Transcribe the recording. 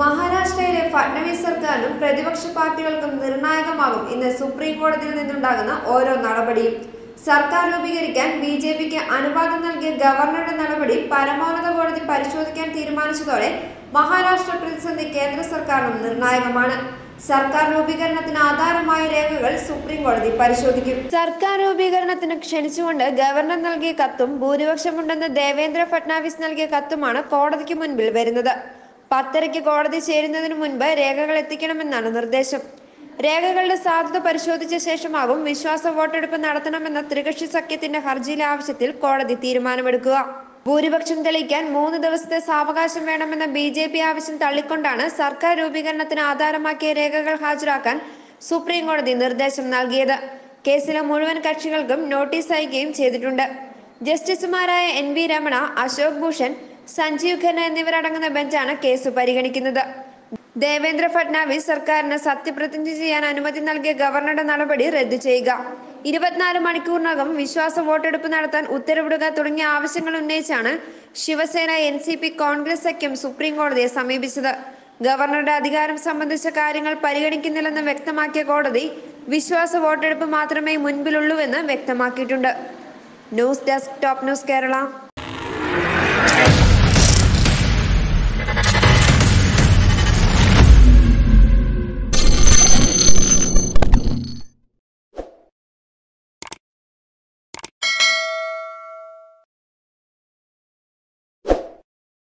മഹാരാഷ്ട്രയിലെ ഫഡ്നവിസ് സർക്കാരിനും പ്രതിപക്ഷ പാർട്ടികൾക്കും നിർണായകമാകും ഇന്ന് സുപ്രീം കോടതിയിൽ നിന്നുണ്ടാകുന്ന ഓരോ നടപടിയും. സർക്കാർ രൂപീകരിക്കാൻ ബി ജെ പിക്ക് അനുവാദം നൽകിയ ഗവർണറുടെ നടപടി പരമോന്നത കോടതി പരിശോധിക്കാൻ തീരുമാനിച്ചതോടെ മഹാരാഷ്ട്ര പ്രതിസന്ധി കേന്ദ്ര സർക്കാരിനും നിർണായകമാണ്. സർക്കാർ രൂപീകരണത്തിന് ആധാരമായ രേഖകൾ സുപ്രീം കോടതി പരിശോധിക്കും. സർക്കാർ രൂപീകരണത്തിന് ക്ഷണിച്ചുകൊണ്ട് ഗവർണർ നൽകിയ കത്തും ഭൂരിപക്ഷമുണ്ടെന്ന് ദേവേന്ദ്ര ഫട്നാവിസ് നൽകിയ കത്തുമാണ് കോടതിക്ക് മുൻപിൽ വരുന്നത്. പത്തരയ്ക്ക് കോടതി ചേരുന്നതിനു മുൻപ് രേഖകൾ എത്തിക്കണമെന്നാണ് നിർദ്ദേശം. രേഖകളുടെ സാധുത പരിശോധിച്ച ശേഷമാകും വിശ്വാസ വോട്ടെടുപ്പ് നടത്തണമെന്ന ത്രികക്ഷി സഖ്യത്തിന്റെ ഹർജിയിലെ ആവശ്യത്തിൽ കോടതി തീരുമാനമെടുക്കുക. ഭൂരിപക്ഷം തെളിയിക്കാൻ മൂന്ന് ദിവസത്തെ സാവകാശം വേണമെന്ന ബി ജെ പി ആവശ്യം തള്ളിക്കൊണ്ടാണ് സർക്കാർ രൂപീകരണത്തിന് ആധാരമാക്കിയ രേഖകൾ ഹാജരാക്കാൻ സുപ്രീം കോടതി നിർദ്ദേശം നൽകിയത്. കേസിലെ മുഴുവൻ കക്ഷികൾക്കും നോട്ടീസ് അയക്കുകയും ചെയ്തിട്ടുണ്ട്. ജസ്റ്റിസുമാരായ എൻ വി രമണ അശോക് ഭൂഷൺ സഞ്ജീവ് ഖന്ന എന്നിവരടങ്ങുന്ന ബെഞ്ചാണ് കേസ് പരിഗണിക്കുന്നത്. ദേവേന്ദ്ര ഫഡ്നാവിസ് സർക്കാരിന് സത്യപ്രതിജ്ഞ ചെയ്യാൻ അനുമതി നൽകിയ ഗവർണറുടെ നടപടി റദ്ദു ചെയ്യുക. ഇരുപത്തിനാല് മണിക്കൂറിനകം വിശ്വാസ വോട്ടെടുപ്പ് നടത്താൻ ഉത്തരവിടുക തുടങ്ങിയ ആവശ്യങ്ങൾ ഉന്നയിച്ചാണ് Shiv Sena N C P Congress സഖ്യം സുപ്രീം കോടതിയെ സമീപിച്ചത്. ഗവർണറുടെ അധികാരം സംബന്ധിച്ച കാര്യങ്ങൾ പരിഗണിക്കുന്നില്ലെന്ന് വ്യക്തമാക്കിയ കോടതി വിശ്വാസ വോട്ടെടുപ്പ് മാത്രമേ മുൻപിലുള്ളൂവെന്ന് വ്യക്തമാക്കിയിട്ടുണ്ട്. News desk top news Kerala.